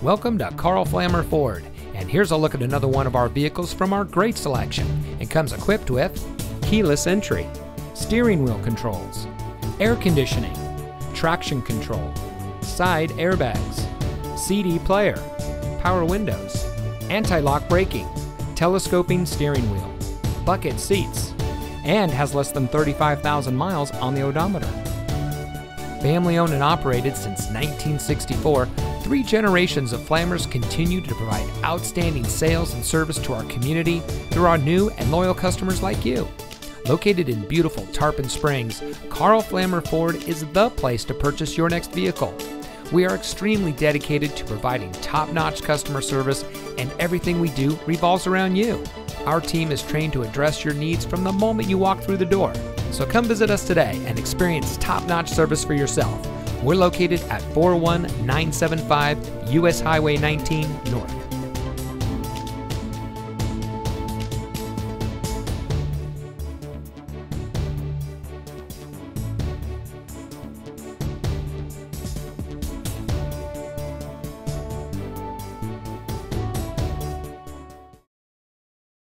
Welcome to Karl Flammer Ford, and here's a look at another one of our vehicles from our great selection. It comes equipped with keyless entry, steering wheel controls, air conditioning, traction control, side airbags, CD player, power windows, anti-lock braking, telescoping steering wheel, bucket seats, and has less than 35,000 miles on the odometer. Family owned and operated since 1964, three generations of Flammers continue to provide outstanding sales and service to our community through our new and loyal customers like you. Located in beautiful Tarpon Springs, Karl Flammer Ford is the place to purchase your next vehicle. We are extremely dedicated to providing top notch customer service, and everything we do revolves around you. Our team is trained to address your needs from the moment you walk through the door. So come visit us today and experience top notch service for yourself. We're located at 41975 US Highway 19 North.